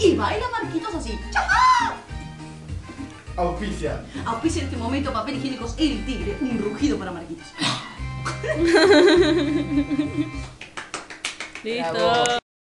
y baila Marquitos así. Auspicia. Auspicia en este momento papel higiénicos El Tigre, un rugido para Marquitos. Listo.